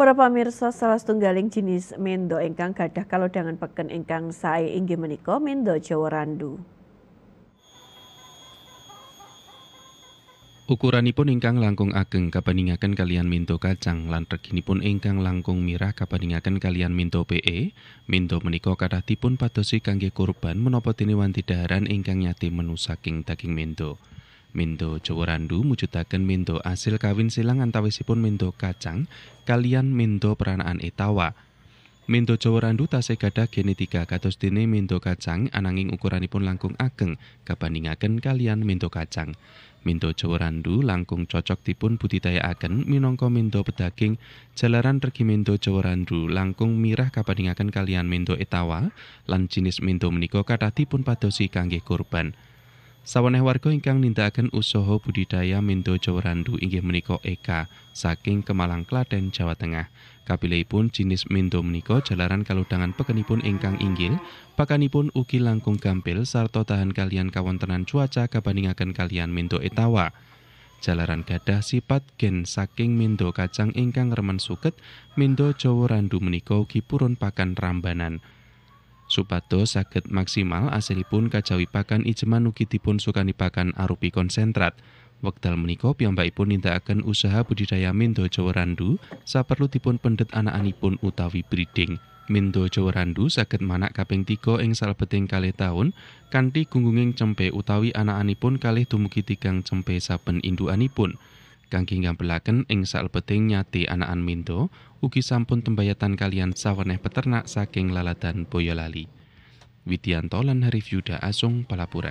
Para pamirsa salah setunggaling jenis mendo ingkang gadah kalodhangan peken ingkang sae inggih menika mendo Jawa Randu. Ukuranipun ingkang langkung ageng kabandingaken kalian minto kacang lan reginipun ingkang langkung mirah kabandingaken kalian minto PE. Minto menika kathah dipun padosi kangge kurban menapa dene wanti daharan ingkang nyati menu saking daging minto. Mindo Jawa Randu mujudaken mindo asil kawin silang antawisipun mindo kacang kalian mindo peranaan etawa. Mindo Jawa Randu tasih gadah genetika kados dene mindo kacang ananging ukuranipun langkung ageng kabandingaken kalian mindo kacang. Mindo Jawa Randu langkung cocok dipun budidayakaken minangka mindo pedaging jalaran regi mindo Jawa Randu langkung mirah kabandingaken kalian mindo etawa lan jinis mindo menika kathah dipun padosi kangge kurban. Saweneh warga ingkang nindakaken usaha budidaya mendo Jawa Randu inggih menika Eka saking Kemalang Klaten Jawa Tengah. Kapilihipun jinis mendo menika jalaran kalodhangan pekenipun ingkang inggil, pakanipun ugi langkung gampil sarta tahan kalian kawontenan cuaca kabandingaken kalian mendo etawa. Jalaran gadah sifat gen saking mendo kacang ingkang remen suket, mendo Jawa Randu menika ugi purun pakan rambanan. Supados saged maksimal asilipun kajawi pakan ijeman ugi dipun sukani pakan arupi konsentrat. Wekdal menika piyambakipun nindakaken usaha budidaya mindo Jawa Randu saperlu dipun pendet anakanipun utawi breeding. Mindo Jawa Randu saged manak kaping 3 ing salebeting kalih taun kanthi gunggunging cempe utawi anakanipun kalih dumugi tigang cempe saben indukanipun. Kangge ngampelaken ing salebeting nyati anakan mindo ugi sampun tembayatan kalian saweneh peternak saking laladan Boyolali. Widianto lan Harif Yuda Asung Palapura.